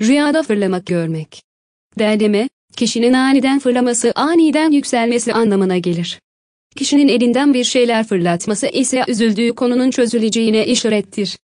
Rüyada fırlamak görmek. Derleme, kişinin aniden fırlaması aniden yükselmesi anlamına gelir. Kişinin elinden bir şeyler fırlatması ise üzüldüğü konunun çözüleceğine işarettir.